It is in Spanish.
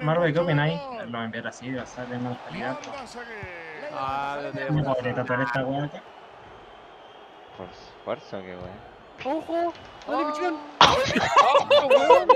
Marvel, ¿qué opináis? Lo enviar así, va a estar en ah, la calidad. Ah, ¿Me podré tatuar esta weá acá? Por esfuerzo, qué weá. ¡Ojo! ¡Dale, pichón! ¡Ojo, weón!